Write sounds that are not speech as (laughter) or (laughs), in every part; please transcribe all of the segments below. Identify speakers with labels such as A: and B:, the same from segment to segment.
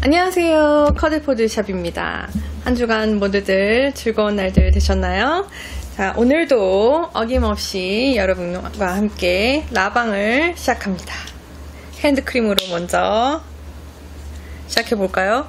A: 안녕하세요. 커드포드샵입니다. 한 주간 모두들 즐거운 날들 되셨나요? 자, 오늘도 어김없이 여러분과 함께 라방을 시작합니다. 핸드크림으로 먼저 시작해볼까요?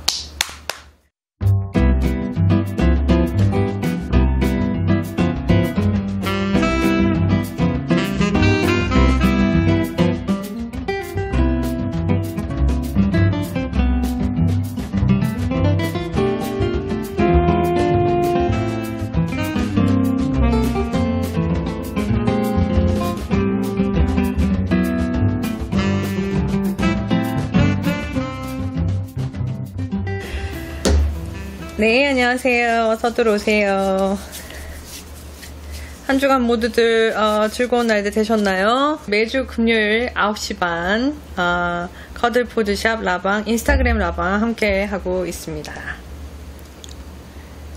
A: 네, 안녕하세요. 어서 들어오세요. 한 주간 모두들 어, 즐거운 날들 되셨나요? 매주 금요일 9시 반 어, 커들포드샵 라방, 인스타그램 라방 함께 하고 있습니다.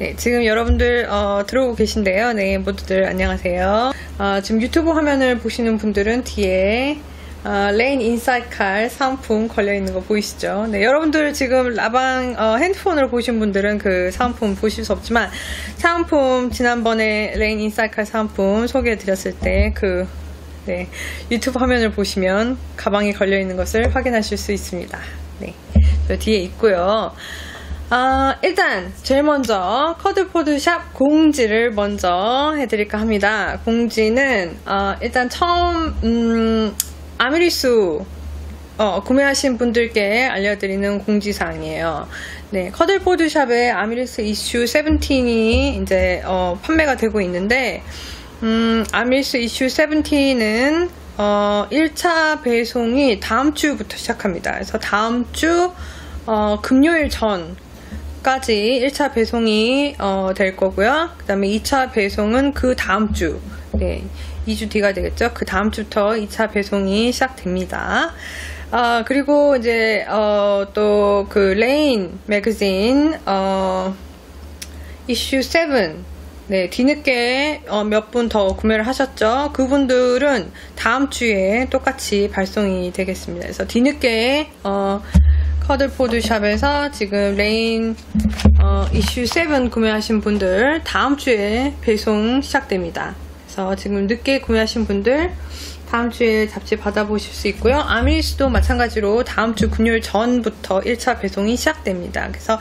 A: 네, 지금 여러분들 어, 들어오고 계신데요. 네, 모두들 안녕하세요. 어, 지금 유튜브 화면을 보시는 분들은 뒤에 어, 레인 Insight KAL 사은품 걸려있는 거 보이시죠? 네, 여러분들 지금 라방 어, 핸드폰으로 보신 분들은 그 사은품 보실 수 없지만 사은품 지난번에 레인 Insight KAL 사은품 소개해드렸을 때 그 네, 유튜브 화면을 보시면 가방에 걸려있는 것을 확인하실 수 있습니다. 네, 저 뒤에 있고요. 아, 일단 제일 먼저 커들포드샵 공지를 먼저 해드릴까 합니다. 공지는 어, 일단 처음 음, 아미리수 어, 구매하신 분들께 알려드리는 공지사항이에요. 네, 커들포드샵에 아미리수 이슈 17이 이제 어, 판매가 되고 있는데 음, 아미리수 이슈 17은 어, 1차 배송이 다음 주부터 시작합니다. 그래서 다음 주 어, 금요일 전 까지 1차 배송이 어, 될 거고요. 그 다음에 2차 배송은 그 다음 주 네, 2주 뒤가 되겠죠. 그 다음 주부터 2차 배송이 시작됩니다. 아, 그리고 이제, 어, 또, 그, 레인 매거진, 어, 이슈 7. 네, 뒤늦게 어, 몇분 더 구매를 하셨죠. 그분들은 다음 주에 똑같이 발송이 되겠습니다. 그래서 뒤늦게, 어, 커들포드샵에서 지금 레인 어, 이슈 7 구매하신 분들 다음 주에 배송 시작됩니다. 그래서 지금 늦게 구매하신 분들 다음 주에 잡지 받아보실 수 있고요. 아미리스도 마찬가지로 다음 주 금요일 전부터 1차 배송이 시작됩니다. 그래서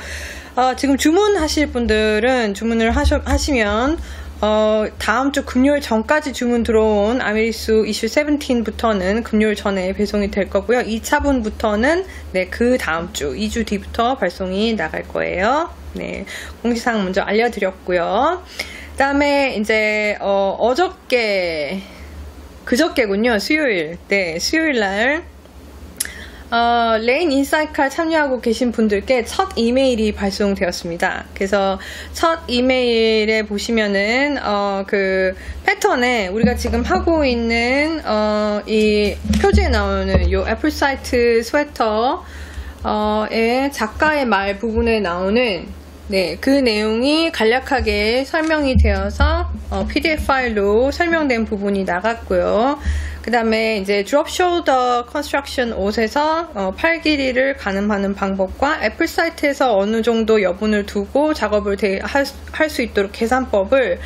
A: 어, 지금 주문하실 분들은 주문을 하셔, 하시면 어, 다음 주 금요일 전까지 주문 들어온 아미리스 이슈 17부터는 금요일 전에 배송이 될 거고요. 2차분부터는 네, 그 다음 주 2주 뒤부터 발송이 나갈 거예요. 네, 공지사항 먼저 알려드렸고요. 그다음에 이제 어, 어저께 그저께군요. 수요일. 네, 수요일 날 어, 레인 Insight KAL 참여하고 계신 분들께 첫 이메일이 발송되었습니다. 그래서 첫 이메일에 보시면은 어, 그 패턴에 우리가 지금 하고 있는 어, 이 표지에 나오는 요 Apricite 스웨터의 작가의 말 부분에 나오는 네, 그 내용이 간략하게 설명이 되어서 어, PDF 파일로 설명된 부분이 나갔고요. 그 다음에 이제 drop shoulder construction 옷에서 어, 팔 길이를 가늠하는 방법과 Apricite에서 어느 정도 여분을 두고 작업을 할 수 있도록 계산법을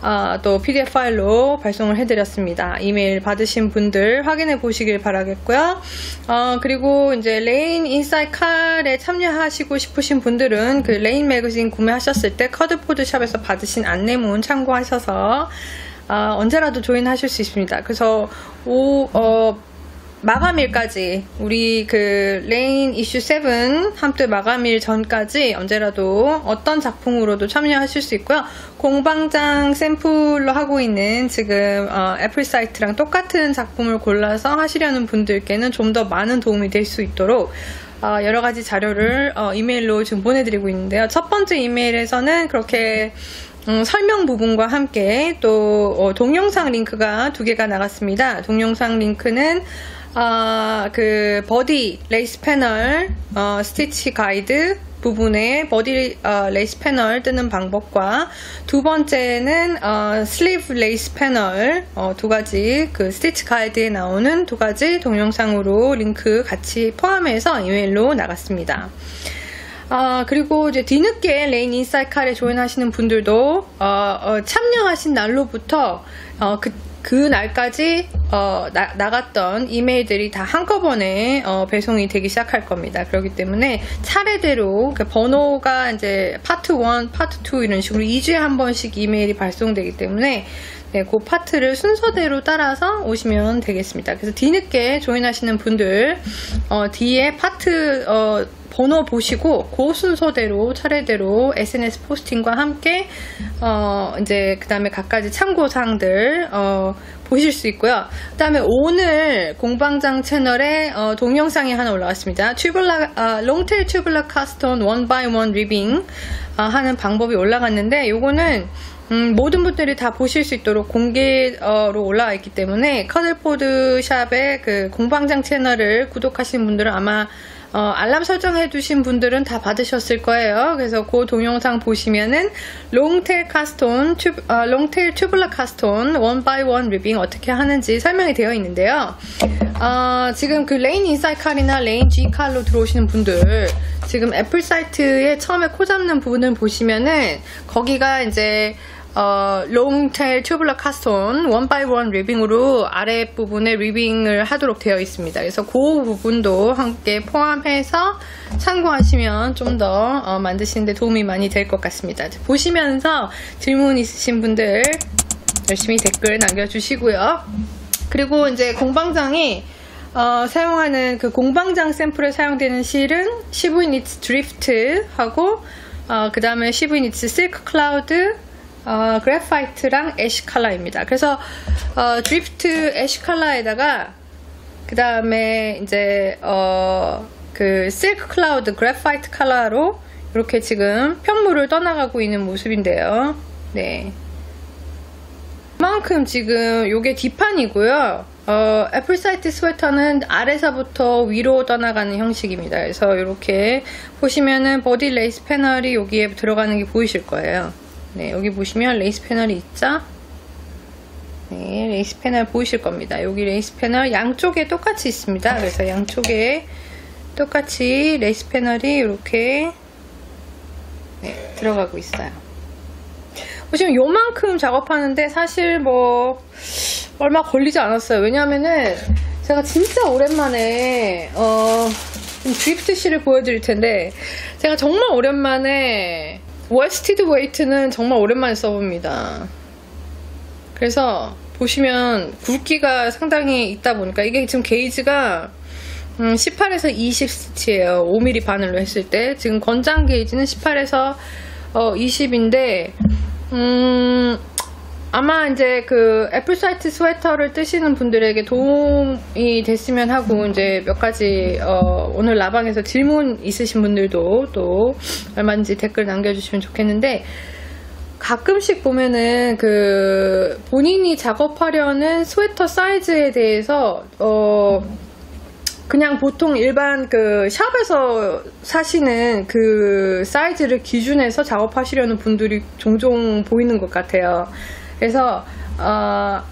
A: 아, 또 PDF 파일로 발송을 해드렸습니다. 이메일 받으신 분들 확인해 보시길 바라겠고요. 어, 그리고 이제 레인 인사이드 칼에 참여하시고 싶으신 분들은 그 레인 매거진 구매하셨을 때 커들포드샵에서 받으신 안내문 참고하셔서 어, 언제라도 join하실 수 있습니다. 그래서 오, 어, 마감일까지 우리 그 레인 이슈 7 함께 마감일 전까지 언제라도 어떤 작품으로도 참여하실 수 있고요. 공방장 샘플로 하고 있는 지금 어, Apricite랑 똑같은 작품을 골라서 하시려는 분들께는 좀 더 많은 도움이 될 수 있도록 어, 여러 가지 자료를 어, 이메일로 지금 보내드리고 있는데요. 첫 번째 이메일에서는 그렇게 음, 설명 부분과 함께 또 어, 동영상 링크가 두 개가 나갔습니다. 동영상 링크는 어, 그 body lace panel 어, stitch guide 부분에 body 어, lace panel 뜨는 방법과 두 번째는 어, sleeve lace panel 어, 두 가지 그 stitch guide에 나오는 두 가지 동영상으로 링크 같이 포함해서 이메일로 나갔습니다. 아, 그리고 이제 뒤늦게 레인 인사이트 칼에 조인하시는 분들도 어, 어, 참여하신 날로부터 어, 그, 그 날까지 어, 나, 나갔던 이메일들이 다 한꺼번에 어, 배송이 되기 시작할 겁니다. 그렇기 때문에 차례대로 그 번호가 이제 파트 1, 파트 2 이런 식으로 2주에 한 번씩 이메일이 발송되기 때문에 네, 그 파트를 순서대로 따라서 오시면 되겠습니다. 그래서 뒤늦게 join하시는 분들 어, 뒤에 파트 어, 번호 보시고 그 순서대로 차례대로 SNS 포스팅과 함께 어 이제 그 다음에 각가지 참고 사항들 어 보실 수 있고요. 그 다음에 오늘 공방장 채널에 어 동영상이 하나 올라왔습니다. tubular 아, long tail tubular cast on one by one ribbing 아, 하는 방법이 올라갔는데 요거는 음, 모든 분들이 다 보실 수 있도록 공개로 올라와 있기 때문에 커들포드 샵의 그 공방장 채널을 구독하신 분들은 아마 어, 알람 설정해 두신 분들은 다 받으셨을 거예요. 그래서 그 동영상 보시면은 롱테일 카스톤, 튜, 어, 롱테일 튜블라 카스톤 원 바이 원 리빙 어떻게 하는지 설명이 되어 있는데요. 어, 지금 그 레인 인사이 칼이나 레인 G 칼로 들어오시는 분들 지금 Apricite에 처음에 코 잡는 부분을 보시면은 거기가 이제 어, long tail tubular cast on one by one ribbing으로 아랫부분에 ribbing을 하도록 되어 있습니다. 그래서 그 부분도 함께 포함해서 참고하시면 좀더 어, 만드시는데 도움이 많이 될 것 같습니다. 보시면서 질문 있으신 분들 열심히 댓글 남겨주시고요. 그리고 이제 공방장이 어, 사용하는 그 공방장 샘플에 사용되는 실은 Shibui Knits Drift하고 어, 그 다음에 Shibui Knits Silk Cloud 어, graphite랑 ash 컬러입니다. 그래서 어, Drift ash 컬러에다가 그 다음에 이제 어, 그 Silk Cloud graphite 컬러로 이렇게 지금 편물을 떠나가고 있는 모습인데요. 네. 그만큼 지금 이게 뒷판이고요. 어, Apricite 스웨터는 아래서부터 위로 떠나가는 형식입니다. 그래서 이렇게 보시면은 버디 레이스 패널이 여기에 들어가는 게 보이실 거예요. 네, 여기 보시면 레이스 패널이 있죠? 네, 레이스 패널 보이실 겁니다. 여기 레이스 패널 양쪽에 똑같이 있습니다. 그래서 양쪽에 똑같이 레이스 패널이 이렇게 네, 들어가고 있어요. 보시면 요만큼 작업하는데 사실 뭐 얼마 걸리지 않았어요. 왜냐하면은 제가 진짜 오랜만에 어, 드리프트 실을 보여드릴 텐데 제가 정말 오랜만에 worsted weight는 정말 오랜만에 써봅니다. 그래서 보시면 굵기가 상당히 있다 보니까 이게 지금 게이지가 음, 18에서 20 stitch예요. 5mm 바늘로 했을 때 지금 권장 게이지는 18에서 어, 20인데 음, 아마 이제 그 Apricite 스웨터를 뜨시는 분들에게 도움이 됐으면 하고 이제 몇 가지 어 오늘 라방에서 질문 있으신 분들도 또 얼마든지 댓글 남겨주시면 좋겠는데 가끔씩 보면은 그 본인이 작업하려는 스웨터 사이즈에 대해서 어 그냥 보통 일반 그 샵에서 사시는 그 사이즈를 기준해서 작업하시려는 분들이 종종 보이는 것 같아요. 그래서 어,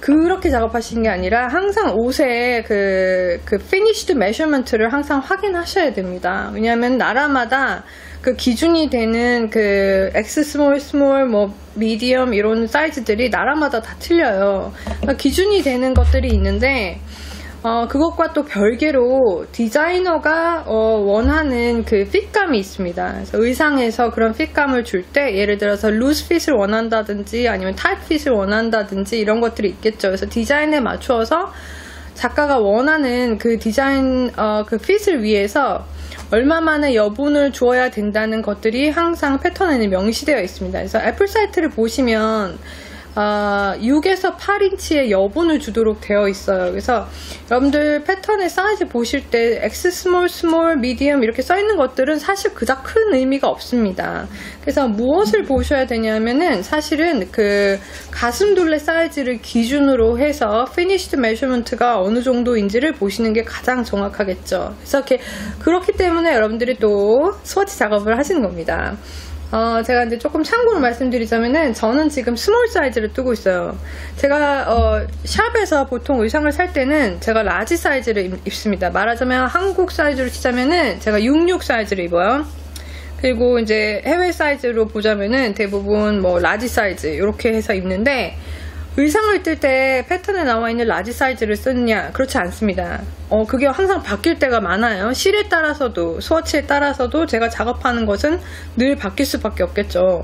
A: 그렇게 작업하시는 게 아니라 항상 옷의 그, 그 finished measurement를 항상 확인하셔야 됩니다. 왜냐하면 나라마다 그 기준이 되는 그 X small small 뭐 medium 이런 사이즈들이 나라마다 다 틀려요. 그러니까 기준이 되는 것들이 있는데 어, 그것과 또 별개로 디자이너가 어, 원하는 그 fit감이 있습니다. 그래서 의상에서 그런 fit감을 줄 때 예를 들어서 loose fit을 원한다든지 아니면 tight fit을 원한다든지 이런 것들이 있겠죠. 그래서 디자인에 맞추어서 작가가 원하는 그 디자인 어, 그 fit을 위해서 얼마만의 여분을 주어야 된다는 것들이 항상 패턴에는 명시되어 있습니다. 그래서 Apricite를 보시면 어, 6에서 8인치의 여분을 주도록 되어 있어요. 그래서 여러분들 패턴의 사이즈 보실 때 X small, small, medium 이렇게 써 있는 것들은 사실 그닥 큰 의미가 없습니다. 그래서 무엇을 보셔야 되냐면은 사실은 그 가슴 둘레 사이즈를 기준으로 해서 finished measurement가 어느 정도인지를 보시는 게 가장 정확하겠죠. 그래서 이렇게 그렇기 때문에 여러분들이 또 스워치 작업을 하시는 겁니다. 어, 제가 이제 조금 참고로 말씀드리자면은 저는 지금 small 사이즈를 뜨고 있어요. 제가 어, 샵에서 보통 의상을 살 때는 제가 large 사이즈를 입, 습니다 말하자면 한국 사이즈로 치자면은 제가 66 사이즈를 입어요. 그리고 이제 해외 사이즈로 보자면은 대부분 뭐 large 사이즈 이렇게 해서 입는데 의상을 뜰 때 패턴에 나와 있는 large 사이즈를 쓰느냐? 그렇지 않습니다. 어 그게 항상 바뀔 때가 많아요. 실에 따라서도 스워치에 따라서도 제가 작업하는 것은 늘 바뀔 수밖에 없겠죠.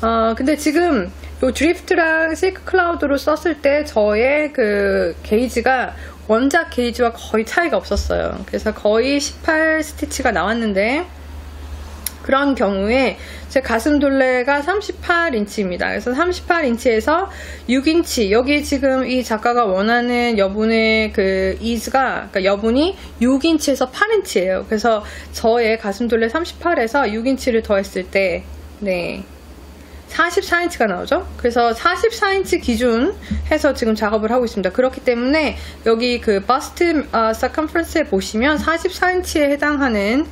A: 어 근데 지금 요 드리프트랑 실크 클라우드로 썼을 때 저의 그 게이지가 원작 게이지와 거의 차이가 없었어요. 그래서 거의 18 스티치가 나왔는데 그런 경우에 제 가슴 둘레가 38인치입니다. 그래서 38인치에서 6인치 여기 지금 이 작가가 원하는 여분의 그 ease가 그러니까 여분이 6인치에서 8인치예요. 그래서 저의 가슴 둘레 38에서 6인치를 더했을 때 네. 44인치가 나오죠. 그래서 44인치 기준 해서 지금 작업을 하고 있습니다. 그렇기 때문에 여기 그 bust 어, circumference에 보시면 44인치에 해당하는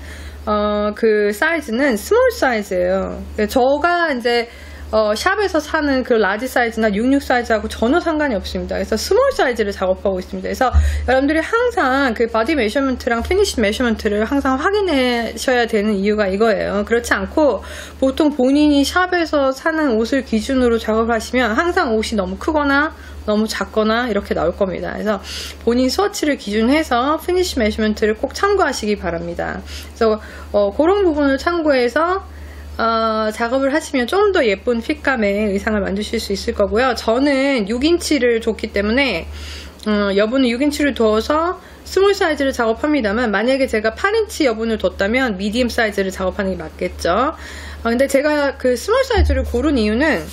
A: 어, 그 사이즈는 small 사이즈예요. 저가 이제 어, 샵에서 사는 그 large 사이즈나 66 사이즈하고 전혀 상관이 없습니다. 그래서 small 사이즈를 작업하고 있습니다. 그래서 여러분들이 항상 그 body measurement랑 finish measurement를 항상 확인하셔야 되는 이유가 이거예요. 그렇지 않고 보통 본인이 샵에서 사는 옷을 기준으로 작업을 하시면 항상 옷이 너무 크거나 너무 작거나 이렇게 나올 겁니다. 그래서 본인 스워치를 기준해서 finish measurement를 꼭 참고하시기 바랍니다. 그래서 어, 그런 부분을 참고해서 어, 작업을 하시면 좀 더 예쁜 fit감의 의상을 만드실 수 있을 거고요. 저는 6인치를 줬기 때문에 어, 여분은 6인치를 두어서 small 사이즈를 작업합니다만 만약에 제가 8인치 여분을 뒀다면 medium 사이즈를 작업하는 게 맞겠죠. 어, 근데 제가 그 small 사이즈를 고른 이유는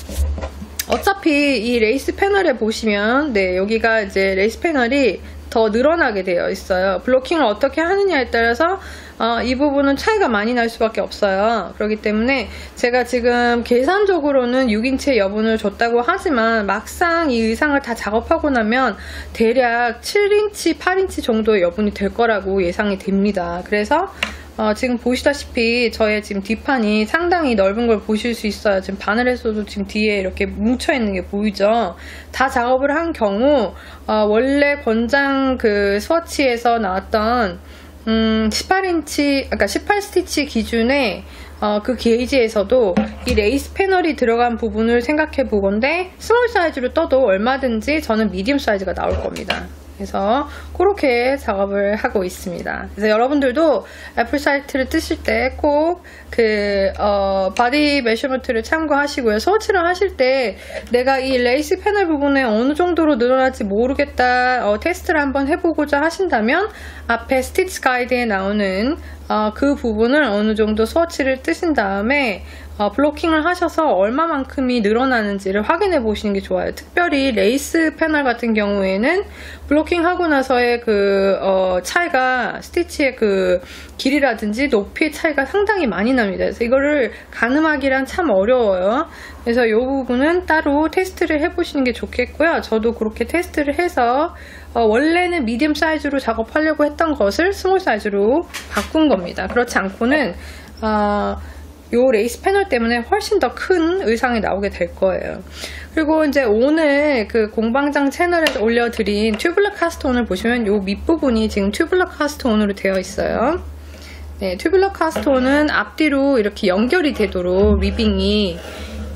A: 어차피 이 레이스 패널에 보시면 네 여기가 이제 레이스 패널이 더 늘어나게 되어 있어요. 블로킹을 어떻게 하느냐에 따라서 어, 이 부분은 차이가 많이 날 수밖에 없어요. 그렇기 때문에 제가 지금 계산적으로는 6인치 여분을 줬다고 하지만 막상 이 의상을 다 작업하고 나면 대략 7인치, 8인치 정도의 여분이 될 거라고 예상이 됩니다. 그래서 어, 지금 보시다시피 저의 지금 뒷판이 상당히 넓은 걸 보실 수 있어요. 지금 바늘에서도 지금 뒤에 이렇게 뭉쳐 있는 게 보이죠? 다 작업을 한 경우 어, 원래 권장 그 스워치에서 나왔던 음, 18인치, 그러니까 18스티치 기준의 어, 그 게이지에서도 이 레이스 패널이 들어간 부분을 생각해 보건데 small 사이즈로 떠도 얼마든지 저는 medium 사이즈가 나올 겁니다. 그래서 그렇게 작업을 하고 있습니다. 그래서 여러분들도 Apricite를 뜨실 때 꼭 그 어, body measurement를 참고하시고요. 스워치를 하실 때 내가 이 레이스 패널 부분에 어느 정도로 늘어날지 모르겠다 어, 테스트를 한번 해보고자 하신다면 앞에 스티치 가이드에 나오는 어, 그 부분을 어느 정도 스워치를 뜨신 다음에 어, blocking을 하셔서 얼마만큼이 늘어나는지를 확인해 보시는 게 좋아요. 특별히 레이스 패널 같은 경우에는 blocking하고 나서의 그 어, 차이가 스티치의 그 길이라든지 높이의 차이가 상당히 많이 납니다. 그래서 이거를 가늠하기란 참 어려워요. 그래서 이 부분은 따로 테스트를 해보시는 게 좋겠고요. 저도 그렇게 테스트를 해서 어, 원래는 medium 사이즈로 작업하려고 했던 것을 small 사이즈로 바꾼 겁니다. 그렇지 않고는 어, 요 레이스 패널 때문에 훨씬 더 큰 의상이 나오게 될 거예요. 그리고 이제 오늘 그 공방장 채널에 올려드린 tubular cast-on을 보시면 요 밑부분이 지금 tubular cast-on으로 되어 있어요. 네, tubular cast-on은 앞뒤로 이렇게 연결이 되도록 ribbing이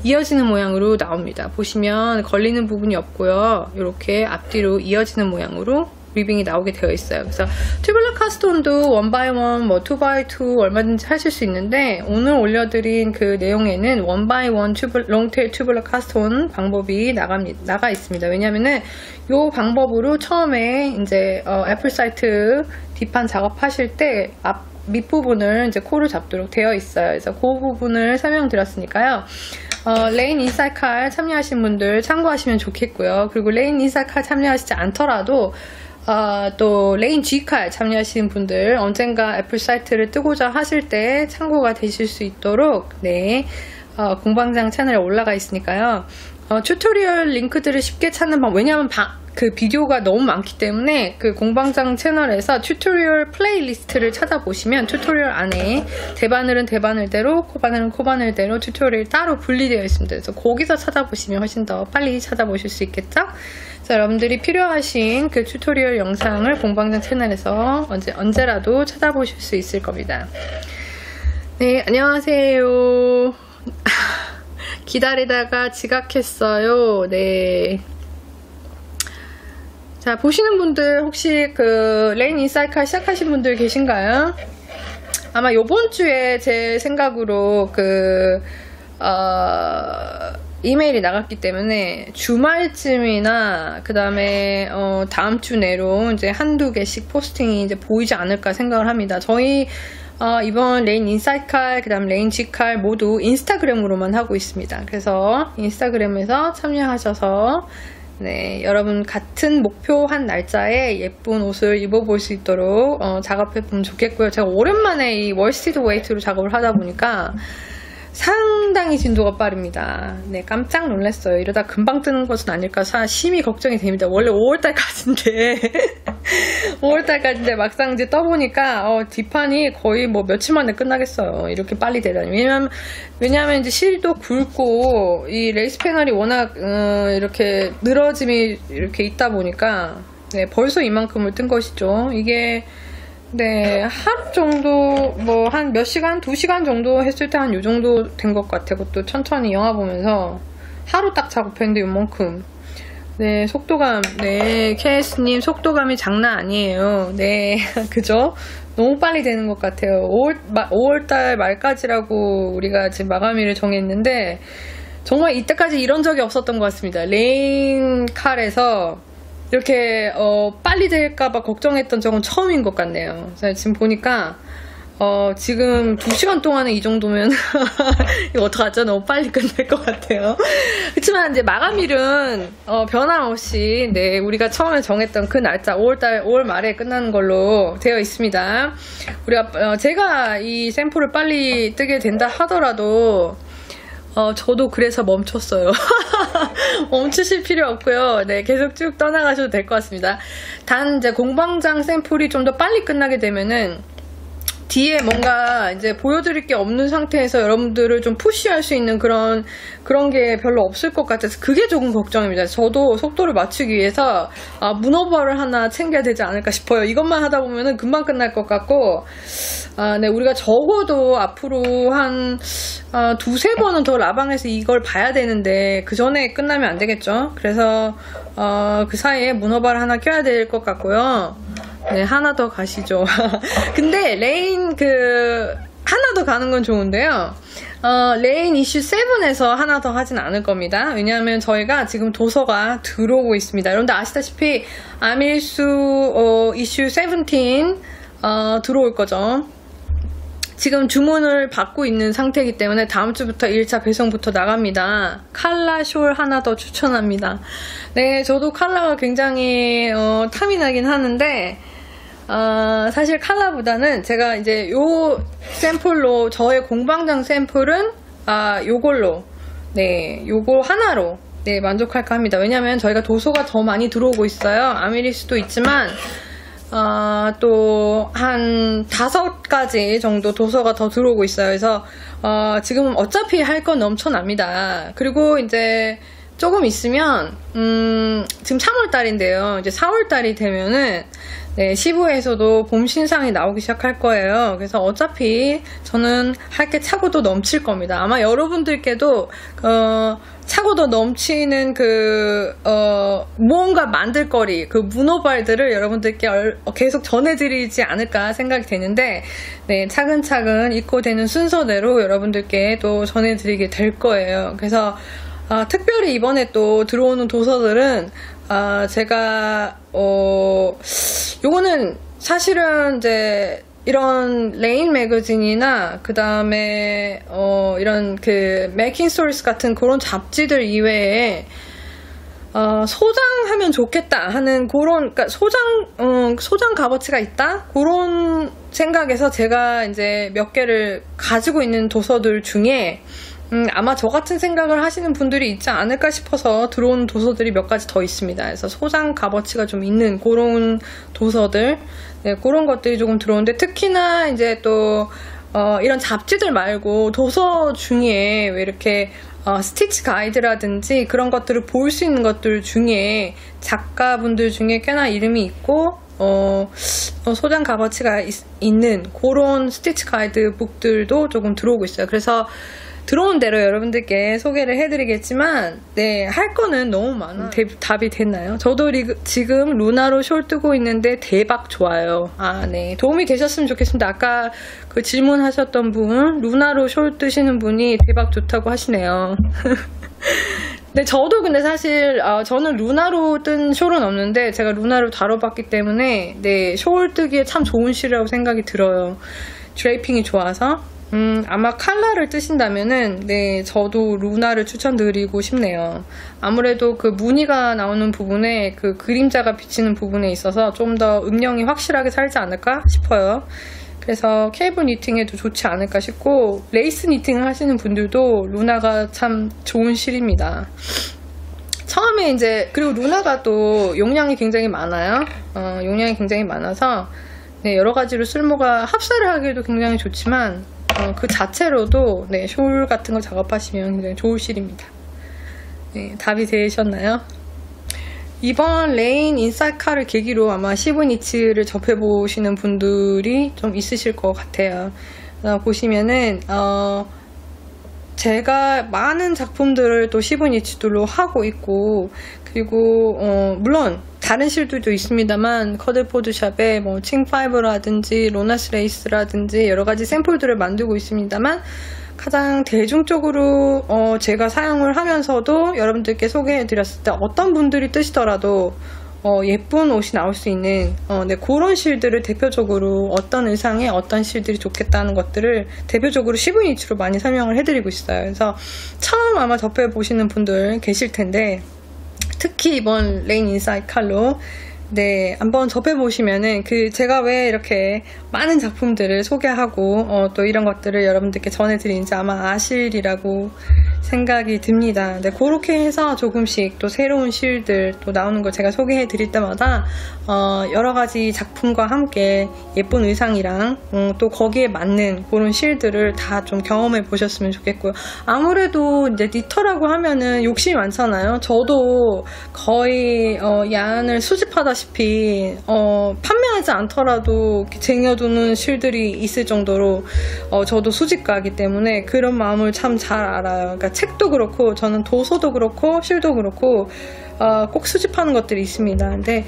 A: 이어지는 모양으로 나옵니다. 보시면 걸리는 부분이 없고요. 이렇게 앞뒤로 이어지는 모양으로 ribbing이 나오게 되어 있어요. 그래서 튜블러 카스톤도 원바이원, 뭐 투바이투 얼마든지 하실 수 있는데 오늘 올려드린 그 내용에는 one by one tub, long tail tubular cast-on 방법이 나갑니다, 나가 있습니다. 왜냐면은 이 방법으로 처음에 이제 어, Apricite 뒷판 작업하실 때 앞 밑부분을 이제 코를 잡도록 되어 있어요. 그래서 그 부분을 설명드렸으니까요. 어, Laine Insight KAL 참여하신 분들 참고하시면 좋겠고요. 그리고 Laine Insight KAL 참여하시지 않더라도 어, 또 Laine G KAL 참여하시는 분들 언젠가 Apricite를 뜨고자 하실 때 참고가 되실 수 있도록 네 어, 공방장 채널에 올라가 있으니까요. 어, tutorial 링크들을 쉽게 찾는 방법 왜냐하면 바, 그 비디오가 너무 많기 때문에 그 공방장 채널에서 tutorial playlist를 찾아보시면 tutorial 안에 대바늘은 대바늘대로 코바늘은 코바늘대로 tutorial이 따로 분리되어 있습니다. 그래서 거기서 찾아보시면 훨씬 더 빨리 찾아보실 수 있겠죠? 자, 여러분들이 필요하신 그 tutorial 영상을 공방장 채널에서 언제, 언제라도 찾아보실 수 있을 겁니다. 네, 안녕하세요. (laughs) 기다리다가 지각했어요. 네. 자, 보시는 분들 혹시 그 Laine Insight KAL 시작하신 분들 계신가요? 아마 요번 주에 제 생각으로 그, 어, 이메일이 나갔기 때문에 주말쯤이나 그 다음에 어, 다음 주 내로 이제 한두 개씩 posting이 이제 보이지 않을까 생각을 합니다. 저희 어, 이번 Laine Insight KAL, 그 다음 Laine G KAL 모두 인스타그램으로만 하고 있습니다. 그래서 인스타그램에서 참여하셔서 네, 여러분 같은 목표 한 날짜에 예쁜 옷을 입어볼 수 있도록 어, 작업해보면 좋겠고요. 제가 오랜만에 이 worsted weight로 작업을 하다 보니까 상당히 진도가 빠릅니다. 네, 깜짝 놀랐어요. 이러다 금방 뜨는 것은 아닐까 사 심히 걱정이 됩니다. 원래 5월달까지인데 5월달까지인데 (laughs) 막상 이제 떠보니까 어, 뒷판이 거의 뭐 며칠 만에 끝나겠어요. 이렇게 빨리 되다니. 왜냐면 왜냐하면 이제 실도 굵고 이 레이스 패널이 워낙 어, 이렇게 늘어짐이 이렇게 있다 보니까 네, 벌써 이만큼을 뜬 것이죠. 이게 네, 하루 정도, 뭐, 한 몇 시간, 두 시간 정도 했을 때 한 요 정도 된 것 같아요. 그것도 천천히 영화 보면서 하루 딱 작업했는데 요만큼. 네, 속도감. 네, KS님 속도감이 장난 아니에요. 네, (laughs) 그죠? 너무 빨리 되는 것 같아요. 5월, 5월달 말까지라고 우리가 지금 마감일을 정했는데, 정말 이때까지 이런 적이 없었던 것 같습니다. 레인 칼에서 이렇게 어, 빨리 될까봐 걱정했던 적은 처음인 것 같네요. 지금 보니까 어, 지금 2시간 동안에 이 정도면, (laughs) 이거 어떡하죠? 너무 빨리 끝날 것 같아요. 그렇지만 이제 마감일은, 어, 변함없이, 네, 우리가 처음에 정했던 그 날짜, 5월달, 5월 말에 끝나는 걸로 되어 있습니다. 우리가, 어, 제가 이 샘플을 빨리 뜨게 된다 하더라도, 어, 저도 그래서 멈췄어요. (laughs) 멈추실 필요 없고요. 네, 계속 쭉 떠나가셔도 될 것 같습니다. 단, 이제 공방장 샘플이 좀 더 빨리 끝나게 되면은, 뒤에 뭔가 이제 보여드릴 게 없는 상태에서 여러분들을 좀 푸시할 수 있는 그런 그런 게 별로 없을 것 같아서 그게 조금 걱정입니다. 저도 속도를 맞추기 위해서 아, 문어버를 하나 챙겨야 되지 않을까 싶어요. 이것만 하다 보면은 금방 끝날 것 같고 아, 네, 우리가 적어도 앞으로 한 아, 두세 번은 더 라방에서 이걸 봐야 되는데 그 전에 끝나면 안 되겠죠. 그래서 어, 그 사이에 문어발 하나 껴야 될 것 같고요. 네, 하나 더 가시죠. (laughs) 근데 Laine 그 하나 더 가는 건 좋은데요. 어, Laine issue 7에서 하나 더 하진 않을 겁니다. 왜냐하면 저희가 지금 도서가 들어오고 있습니다. 여러분들 아시다시피 아밀수 어, 이슈 17 어, 들어올 거죠. 지금 주문을 받고 있는 상태이기 때문에 다음 주부터 1차 배송부터 나갑니다. 칼라 숄 하나 더 추천합니다. 네, 저도 칼라가 굉장히 어, 탐이 나긴 하는데 어, 사실 칼라보다는 제가 이제 요 샘플로 저의 공방장 샘플은 아 요걸로 네 요거 하나로 네 만족할까 합니다. 왜냐면 저희가 도서가 더 많이 들어오고 있어요. 아미리스도 있지만 어, 또한 다섯 가지 정도 도서가 더 들어오고 있어요. 그래서 어, 지금 어차피 할 건 넘쳐납니다. 그리고 이제 조금 있으면 음, 지금 3월 달인데요. 이제 4월 달이 되면은 네, 시부에서도 봄 신상이 나오기 시작할 거예요. 그래서 어차피 저는 할 게 차고도 넘칠 겁니다. 아마 여러분들께도 어, 차고도 넘치는 그 어, 무언가 만들 거리, 그 문어발들을 여러분들께 얼, 계속 전해드리지 않을까 생각이 되는데, 네, 차근차근 입고 되는 순서대로 여러분들께 또 전해드리게 될 거예요. 그래서 아, 특별히 이번에 또 들어오는 도서들은 아, 제가 어 요거는 사실은 이제 이런 Laine 매거진이나 그 다음에 어, 이런 그 Making Stories 같은 그런 잡지들 이외에 어, 소장하면 좋겠다 하는 그런 그러니까 소장 음, 소장 값어치가 있다? 그런 생각에서 제가 이제 몇 개를 가지고 있는 도서들 중에 음, 아마 저 같은 생각을 하시는 분들이 있지 않을까 싶어서 들어온 도서들이 몇 가지 더 있습니다. 그래서 소장 값어치가 좀 있는 그런 도서들, 네, 그런 것들이 조금 들어오는데 특히나 이제 또 어, 이런 잡지들 말고 도서 중에 왜 이렇게 어, 스티치 가이드라든지 그런 것들을 볼 수 있는 것들 중에 작가분들 중에 꽤나 이름이 있고 어, 어, 소장 값어치가 있, 있는 그런 스티치 가이드 북들도 조금 들어오고 있어요. 그래서 들어온 대로 여러분들께 소개를 해드리겠지만, 네, 할 거는 너무 많아. 대, 답이 됐나요? 저도 리그, 지금 루나로 숄 뜨고 있는데 대박 좋아요. 아, 네. 도움이 되셨으면 좋겠습니다. 아까 그 질문하셨던 분, 루나로 숄 뜨시는 분이 대박 좋다고 하시네요. (laughs) 네, 저도 근데 사실 어, 저는 루나로 뜬 숄은 없는데 제가 루나로 다뤄봤기 때문에 네, 숄 뜨기에 참 좋은 실이라고 생각이 들어요. draping이 좋아서 음, 아마 칼라를 뜨신다면은, 네, 저도 루나를 추천드리고 싶네요. 아무래도 그 무늬가 나오는 부분에 그 그림자가 비치는 부분에 있어서 좀 더 음영이 확실하게 살지 않을까 싶어요. 그래서 cable knitting에도 좋지 않을까 싶고, lace knitting을 하시는 분들도 루나가 참 좋은 실입니다. 처음에 이제, 그리고 루나가 또 용량이 굉장히 많아요. 어, 용량이 굉장히 많아서, 네, 여러 가지로 쓸모가 합사를 하기에도 굉장히 좋지만, 어, 그 자체로도 네, 숄 같은 거 작업하시면 굉장히 좋을 실입니다. 네, 답이 되셨나요? 이번 Laine insight KAL을 계기로 아마 Shibui Knits를 접해보시는 분들이 좀 있으실 것 같아요. 어, 보시면은 어, 제가 많은 작품들을 또 Shibui Knits들로 하고 있고 그리고 어, 물론 다른 실들도 있습니다만 커드포드샵에 뭐 칭5라든지 로나스 레이스라든지 여러 가지 샘플들을 만들고 있습니다만 가장 대중적으로 어, 제가 사용을 하면서도 여러분들께 소개해 드렸을 때 어떤 분들이 뜨시더라도 어, 예쁜 옷이 나올 수 있는 어, 네, 그런 실들을 대표적으로 어떤 의상에 어떤 실들이 좋겠다는 것들을 대표적으로 시브니치로 많이 설명을 해드리고 있어요. 그래서 처음 아마 접해 보시는 분들 계실 텐데 특히 이번 레인 인사이드 칼로 네, 한번 접해보시면은, 그, 제가 왜 이렇게 많은 작품들을 소개하고, 어, 또 이런 것들을 여러분들께 전해드리는지 아마 아시리라고 생각이 듭니다. 네, 그렇게 해서 조금씩 또 새로운 실들 또 나오는 걸 제가 소개해 드릴 때마다, 어, 여러 가지 작품과 함께 예쁜 의상이랑, 음, 또 거기에 맞는 그런 실들을 다 좀 경험해 보셨으면 좋겠고요. 아무래도 이제 니터라고 하면은 욕심이 많잖아요. 저도 거의, 어, 야안을 수집하다 시피, 어, 판매하지 않더라도 쟁여두는 실들이 있을 정도로, 어, 저도 수집가기 때문에 그런 마음을 참 잘 알아요. 그러니까 책도 그렇고 저는 도서도 그렇고 실도 그렇고 어, 꼭 수집하는 것들이 있습니다. 근데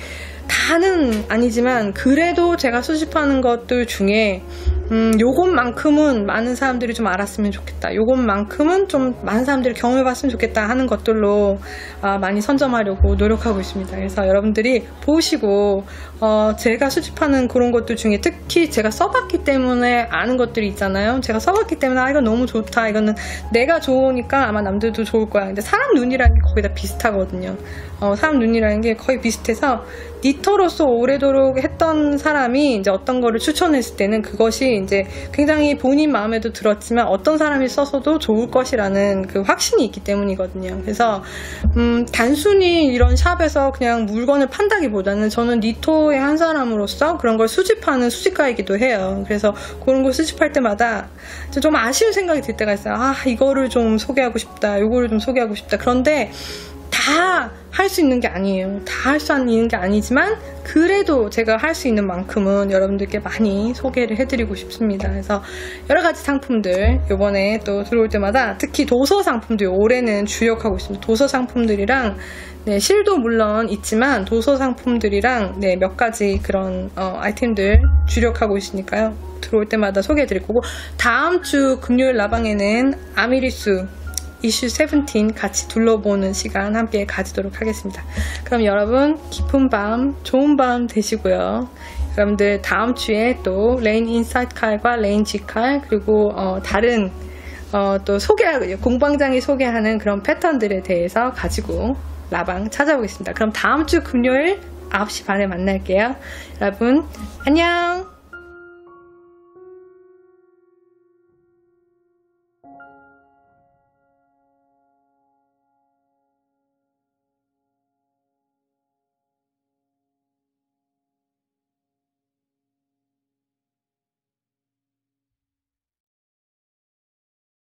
A: 다는 아니지만 그래도 제가 수집하는 것들 중에 음, 요것만큼은 많은 사람들이 좀 알았으면 좋겠다. 요것만큼은 좀 많은 사람들이 경험해봤으면 좋겠다 하는 것들로 아, 많이 선점하려고 노력하고 있습니다. 그래서 여러분들이 보시고 어, 제가 수집하는 그런 것들 중에 특히 제가 써봤기 때문에 아는 것들이 있잖아요. 제가 써봤기 때문에 아 이거 너무 좋다. 이거는 내가 좋으니까 아마 남들도 좋을 거야. 근데 사람 눈이라는 게 거의 다 비슷하거든요. 어, 사람 눈이라는 게 거의 비슷해서 니터로서 오래도록 했던 사람이 이제 어떤 거를 추천했을 때는 그것이 이제 굉장히 본인 마음에도 들었지만 어떤 사람이 써서도 좋을 것이라는 그 확신이 있기 때문이거든요. 그래서 음, 단순히 이런 샵에서 그냥 물건을 판다기보다는 저는 니토의 한 사람으로서 그런 걸 수집하는 수집가이기도 해요. 그래서 그런 걸 수집할 때마다 좀 아쉬운 생각이 들 때가 있어요. 아 이거를 좀 소개하고 싶다. 이거를 좀 소개하고 싶다. 그런데 다 할 수 있는 게 아니에요. 다 할 수 있는 게 아니지만 그래도 제가 할 수 있는 만큼은 여러분들께 많이 소개를 해드리고 싶습니다. 그래서 여러 가지 상품들 이번에 또 들어올 때마다 특히 도서 상품들 올해는 주력하고 있습니다. 도서 상품들이랑 네, 실도 물론 있지만 도서 상품들이랑 네, 몇 가지 그런 어, 아이템들 주력하고 있으니까요. 들어올 때마다 소개해드릴 거고 다음 주 금요일 라방에는 아미리스 이슈 17 같이 둘러보는 시간 함께 가지도록 하겠습니다. 그럼 여러분 깊은 밤, 좋은 밤 되시고요. 여러분들 다음 주에 또 레인 인사이트 칼과 레인 G 칼 그리고 어, 다른 어, 또 소개 공방장이 소개하는 그런 패턴들에 대해서 가지고 라방 찾아보겠습니다. 그럼 다음 주 금요일 9시 반에 만날게요. 여러분 안녕.